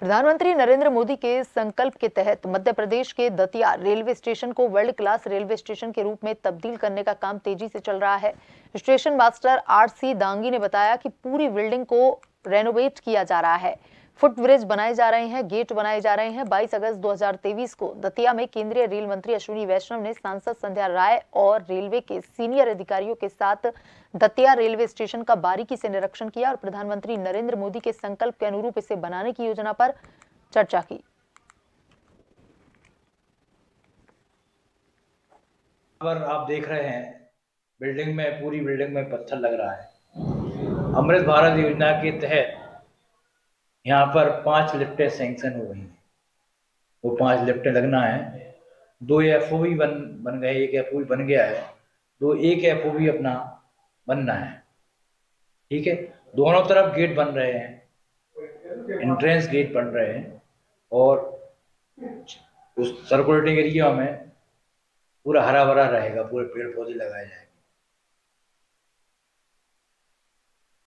प्रधानमंत्री नरेंद्र मोदी के संकल्प के तहत मध्य प्रदेश के दतिया रेलवे स्टेशन को वर्ल्ड क्लास रेलवे स्टेशन के रूप में तब्दील करने का काम तेज़ी से चल रहा है। Station master R C Dangi ने बताया कि पूरी बिल्डिंग को रेनोवेट किया जा रहा है। फुट ब्रिज बनाए जा रहे हैं, गेट बनाए जा रहे हैं। 22 अगस्त 2023 को दतिया में केंद्रीय रेल मंत्री अश्विनी वैष्णव ने सांसद संध्या राय और रेलवे के सीनियर अधिकारियों के साथ दतिया रेलवे स्टेशन का बारीकी से निरीक्षण किया और प्रधानमंत्री नरेंद्र मोदी के संकल्प के अनुरूप इसे बनाने की योजना पर चर्चा की। पर आप देख रहे हैं, बिल्डिंग में, पूरी बिल्डिंग में पत्थर लग रहा है। अमृत भारत योजना के तहत यहाँ पर पाँच लिफ्टें सेंक्शन हो गई हैं। वो पाँच लिफ्टें लगना है। दो एफ़ भी बन बन गए, एक एफ़ बन गया है। दो, एक एफ़ भी अपना बनना है। ठीक है? दोनों तरफ़ गेट बन रहे हैं। एंट्रेंस गेट बन रहे हैं। और उस सर्कुलेटिंग एरिया में पूरा हरा भरा रहेगा, पूरे पेड़ पौधे लगाए जाएँगे।